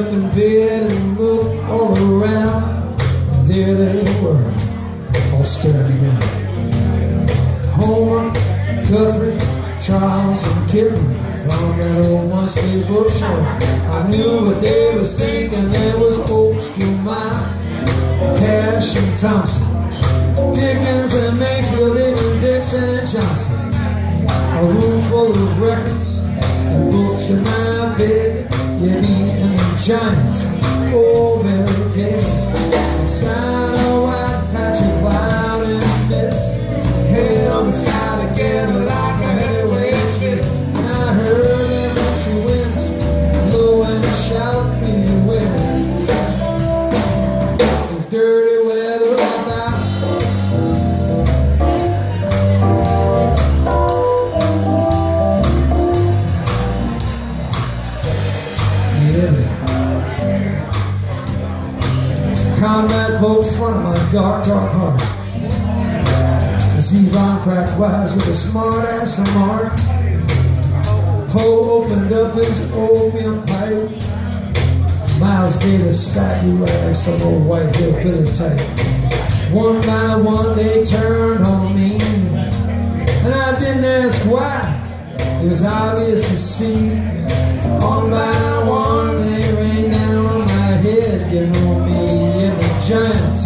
bed and looked all around. There they were, all staring down. Homer, Guthrie, Charles, and Kipling from that old musty bookshelf. I knew what they was thinking. There was Oaks to mine, Cash and Thompson, Dickens and Mayfield, even Dixon and Johnson. A room full of records and books in my bed. Yeah, me and the giants, Conrad Poe front of my dark, dark heart. Steve on cracked wise with a smart ass remark. Poe opened up his opium pipe. Miles Davis spat you right like some old white hillbilly type. One by one they turned on me. And I didn't ask why. It was obvious to see. One by one giants.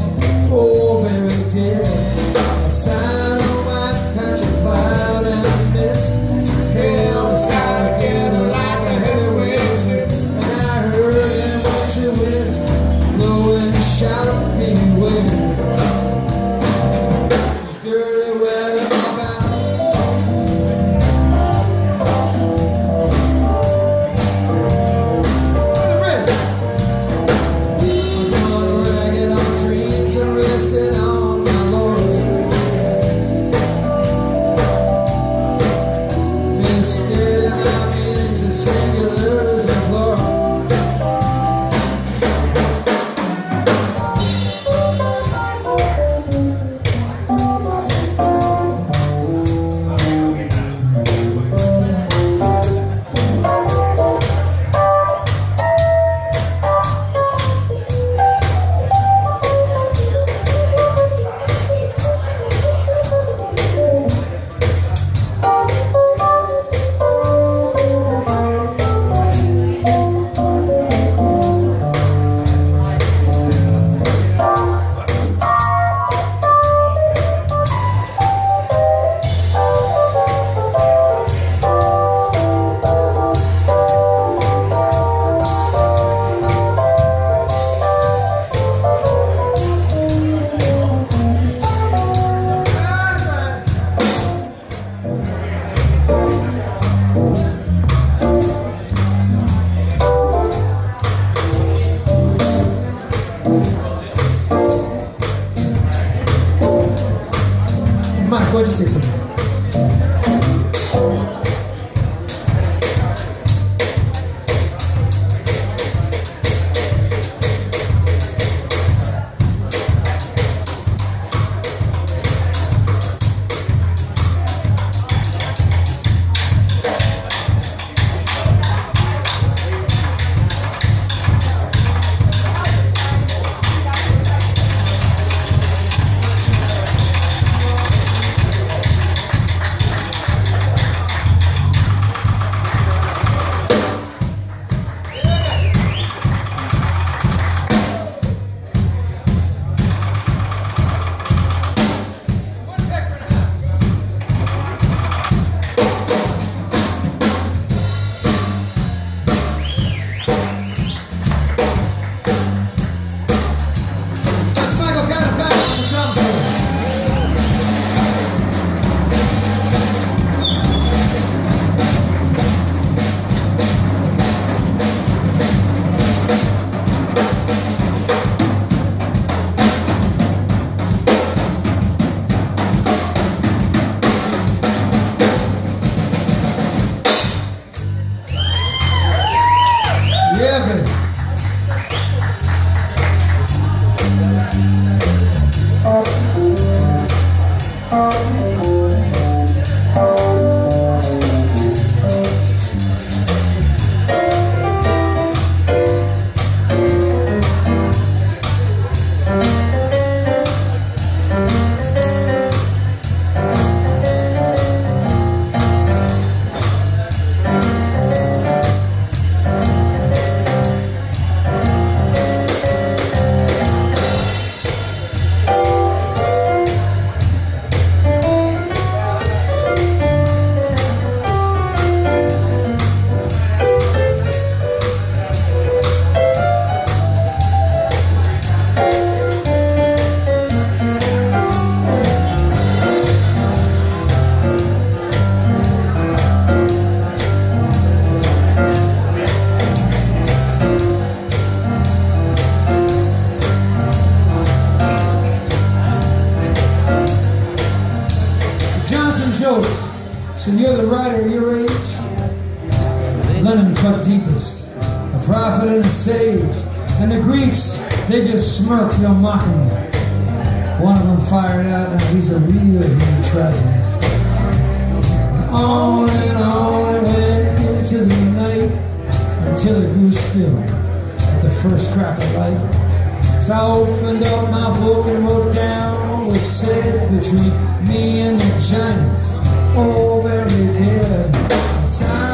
Writer your age? Lenin cut deepest, a prophet and a sage. And the Greeks, they just smirk, you are mocking me. One of them fired out, and he's a real human tragedy. On and on it went into the night until it grew still at the first crack of light. So I opened up my book and wrote down what was said between me and the giants Oh, very dear.